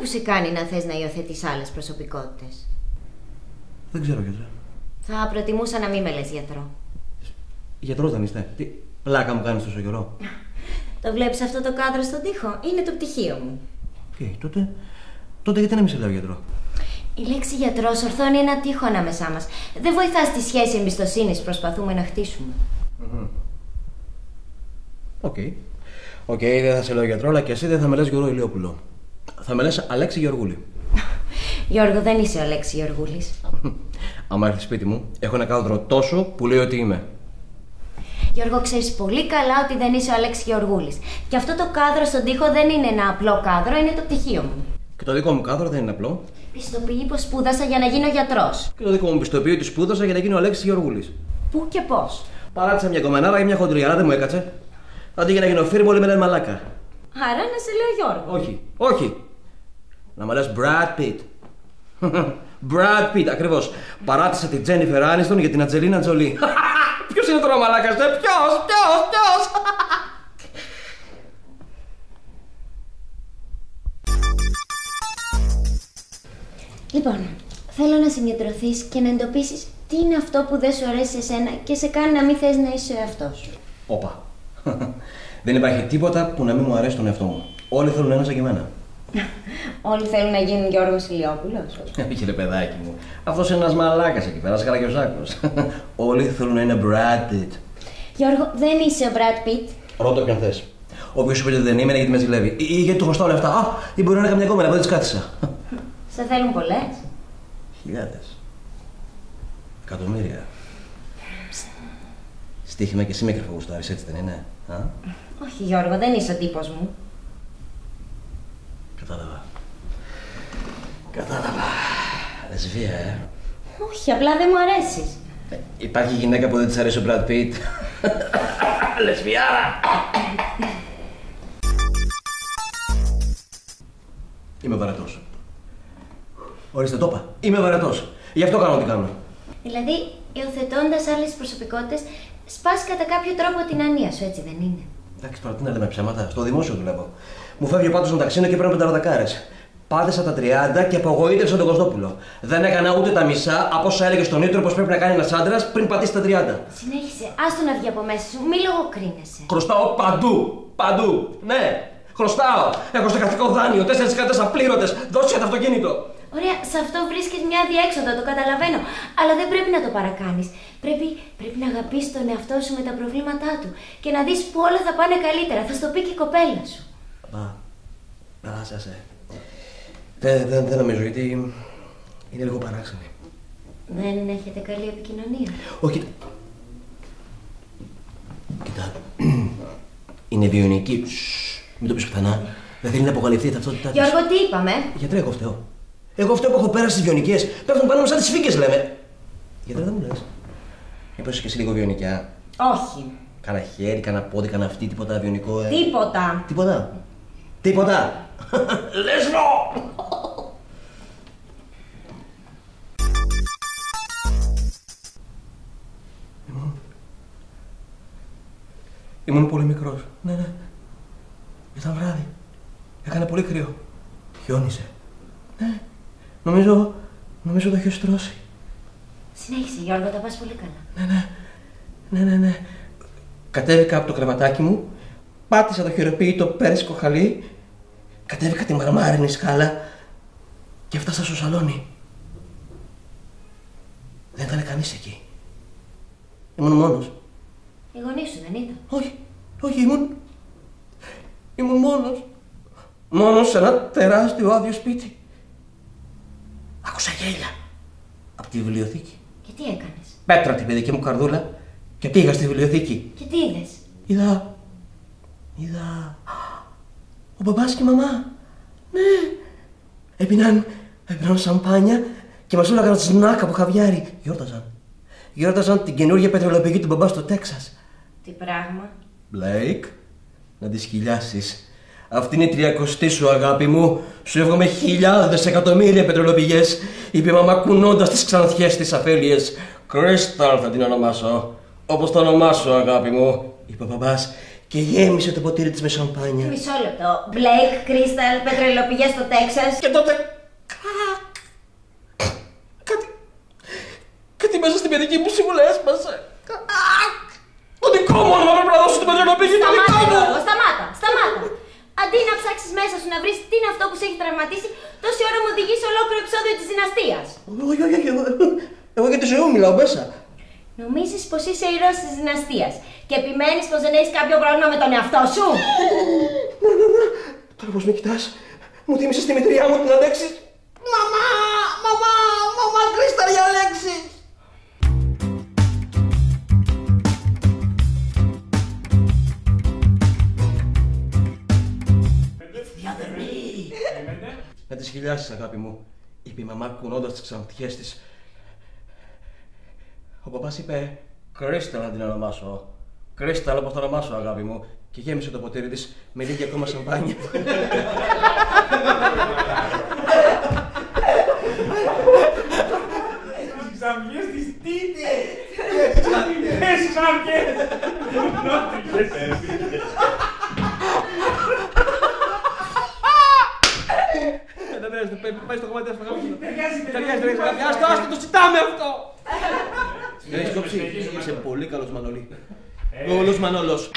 που σε κάνει να θες να υιοθετείς άλλες προσωπικότητες; Δεν ξέρω, γιατρέ. Θα προτιμούσα να μην με λες γιατρό. Γιατρός δεν είστε. Τι πλάκα μου κάνεις τόσο καιρό. Το βλέπεις αυτό το κάδρο στον τοίχο; Είναι το πτυχίο μου. Και τότε. Τότε γιατί να μην σε λέω γιατρό; Η λέξη γιατρός ορθώνει ένα τείχο ανάμεσά μας. Δεν βοηθάς στη σχέση εμπιστοσύνης που προσπαθούμε να χτίσουμε. Οκ. Οκ, δεν θα σε λέω γιατρό, αλλά και εσύ δεν θα με λες Γιώργο Ηλιόπουλο. Θα με λες Αλέξη Γεωργούλη. Γιώργο, δεν είσαι ο Αλέξης Γιωργούλη. Άμα έρθεις σπίτι μου, έχω ένα κάδρο τόσο που λέει ότι είμαι. Γιώργο, ξέρεις πολύ καλά ότι δεν είσαι ο Αλέξης Γεωργούλης. Και αυτό το κάδρο στον τοίχο δεν είναι ένα απλό κάδρο, είναι το πτυχίο μου. Και το δικό μου κάδρο δεν είναι απλό. Πιστοποιεί πως σπούδασα για να γίνω γιατρός. Και το δικό μου πιστοποιεί ότι σπούδασα για να γίνω ο Αλέξης Γεωργούλης. Πού και πώς; Παράτησα μια κομμενάρα ή μια χοντριάρα, δεν μου έκατσε. Αντί για να γίνω φίρμο, όλοι με λένε μαλάκα. Άρα να σε λέω Γιώργο. Όχι, όχι. Να μου λες Brad Pitt. Brad Pitt, ακριβώς. Παράτησα την Jennifer Aniston για την Ατζελίνα Τζολί. Ποιος είναι τώρα ο μαλάκας, ε; Ποιος, ποιος, ποιος; Λοιπόν, θέλω να συγκεντρωθείς και να εντοπίσεις τι είναι αυτό που δεν σου αρέσει σε σένα και σε κάνει να μην θες να είσαι ο εαυτός σου. Όπα. Δεν υπάρχει τίποτα που να μην μου αρέσει τον εαυτό μου. Όλοι θέλουν ένα σαν και εμένα. Όλοι θέλουν να γίνουν Γιώργος Ηλιόπουλος. Όχι, ρε παιδάκι μου. Αυτός είναι ένας μαλάκας εκεί πέρα, καραγκιόζάκο. Όλοι θέλουν να είναι Brad Pitt. Γιώργο, δεν είσαι ο Brad Pitt. Ρώτα ποιον θες. Όποιο σου πει ότι δεν είμαι, είναι γιατί με ζηλεύει. Ή, ή γιατί του χρωστάω λεφτά. Α, ή μπορεί να είναι καμιά κόμμενα που δεν τι κάθισα. Σε θέλουν πολλές. Χιλιάδες. Εκατομμύρια. Στίχημα και εσύ με κρυφογουστάρει, έτσι δεν είναι. Α; Όχι, Γιώργο, δεν είσαι ο τύπος μου. Λεσβία, ε. Όχι, απλά δεν μου αρέσεις. Ε, Υπάρχει γυναίκα που δεν της αρέσει ο Brad Pitt. Λεσβιάρα! Είμαι βαρετός. Ορίστε, το είπα. Είμαι βαρετός. Γι' αυτό κάνω ό,τι κάνω. Δηλαδή, υιοθετώντας άλλες προσωπικότητες, σπάς κατά κάποιο τρόπο την ανία σου, έτσι δεν είναι; Εντάξει, τώρα τι να λέμε ψέματα. Στο δημόσιο δουλεύω. Μου φεύγει ο πάτος να ταξίνο και παίρνω πενταροδεκάρες. Πάτησα τα 30 και απογοήτευσα τον Κωστόπουλο. Δεν έκανα ούτε τα μισά από όσα έλεγε στον Ήτρο πως πρέπει να κάνει ένας άντρας πριν πατήσει τα 30. Συνέχισε, άστο να βγει από μέσα σου, μη λογοκρίνεσαι. Χρωστάω παντού. Παντού. Ναι. Χρωστάω. Έχω στεγαστικό δάνειο. Τέσσερις κάρτε απλήρωτες. Δώσε το αυτοκίνητο. Ωραία, σε αυτό βρίσκεις μια διέξοδο, το καταλαβαίνω. Αλλά δεν πρέπει να το παρακάνεις. Πρέπει, πρέπει να αγαπήσεις τον εαυτό σου με τα προβλήματά του και να δεις που όλα θα πάνε καλύτερα. Θα στο πει και η κοπέλα σου. Μα. Άσε, άσε. Δεν, δεν, δεν νομίζω γιατί είναι λίγο παράξενη. Δεν έχετε καλή επικοινωνία. Όχι. Κοίτα. Είναι βιονική. Σσσ, Μην το πεις πουθενά. Δεν θέλει να αποκαλυφθεί η ταυτότητά της. Γιώργο, τι είπαμε; Γιατί εγώ φταίω; Εγώ φταίω που έχω πέρασει τι βιονικές. Πέφτουν πάνω μου σαν τις φύκε, λέμε. Γιατί δεν μου λες; Μήπω είσαι και εσύ λίγο βιονικιά. Όχι. Κάνα χέρι, κάνα πόδι, κάνα αυτή, τίποτα βιονικό. Ε. Τίποτα. Τίποτα. Τίποτα. Λέσβο! Ήμουν πολύ μικρός. Ναι, ναι. Ήταν βράδυ. Έκανε πολύ κρύο. Χιόνισε. Ναι. Νομίζω, νομίζω το έχει στρώσει. Συνέχισε, Γιώργο, τα πας πολύ καλά. Ναι, ναι. Ναι, ναι, ναι. Κατέβηκα από το κρεβατάκι μου, πάτησα το χειροποίητο πέρσικο χαλί, κατέβηκα τη μαρμάρινη σκάλα και έφτασα στο σαλόνι. Δεν ήταν κανείς εκεί. Ήμουν μόνος. Οι γονείς σου δεν ήταν; Όχι, όχι, ήμουν. Ήμουν μόνος. Μόνος σε ένα τεράστιο άδειο σπίτι. Άκουσα γέλια. Από τη βιβλιοθήκη. Και τι έκανες; Πέτρα την παιδική μου καρδούλα και πήγα στη βιβλιοθήκη. Και τι είδες; Είδα. Είδα. Ο μπαμπάς και η μαμά. Ναι. Έπιναν, έπιναν σαμπάνια και μασούλαγαν σνακ από χαβιάρι. Γιόρταζαν. Γιόρταζαν την καινούργια πετρελαιοπηγή του μπαμπά στο Τέξας. Τι πράγμα; Μπλέικ, να τις χιλιάσεις. Αυτή είναι η τριακοστή σου αγάπη μου. Σου εύχομαι χιλιάδες εκατομμύρια πετρελαιοπηγές. Είπε η μαμά κουνώντας τις ξανθιές της αφέλειες. Κρίσταλ θα την ονομάσω. Όπως το ονομάσω αγάπη μου. Είπε ο μπαμπάς και γέμισε το ποτήρι της με σαμπάνια. Μισό λεπτό. Μπλέικ, Κρίσταλ, πετρελοπηγές στο Τέξας. Και τότε. κρακ, Κάτι. Κάτι μέσα στην παιδική μου σύμβουλα έσπασε. Κρακ. Το δικό μου όνομα πρέπει να δώσω στην πετρελοπηγή, το δικό Σταμάτα, μου! Γιώργο, σταμάτα, σταμάτα. Αντί να ψάξεις μέσα σου να βρεις τι είναι αυτό που σε έχει τραυματίσει, τόση ώρα μου οδηγείς σε ολόκληρο επεισόδιο της δυναστείας. Όχι, όχι, όχι. εγώ- Εγώ για τη ζωή μου μιλάω μέσα. Νομίζεις πως είσαι ηρώα της δυναστείας και επιμένεις πως δεν έχεις κάποιο πρόβλημα με τον εαυτό σου; Τώρα πως με κοιτάς, μου θύμισες τη μητριά μου την Αλέξη. Μαμά, μαμά, μαμά, Κρίσταλη Αλέξη. Να τις χιλιάσεις αγάπη μου, είπε η μαμά κουνώντας τις ξανθιές της. Ο παπάς είπε, Κρίσταλ να την ονομάσω. Κρίσταλ όπως το ονομάσω αγάπη μου. Και γέμισε το ποτήρι της με λίγη ακόμα σαμπάνια. Τις ξαμιές της τίτες. Ποιες ξαμιές. Νότρικες. Δεν πειράζει, πάει στο κομμάτι, ας φαγάμε. Ταιριάζει, Ταιριάζει, ταιριάζει, αγάπη. Άστο, άστο, το ζητάμε αυτό. Έχεις κόψει, είσαι πολύ καλός Μανώλη. Καλός Μανόλος.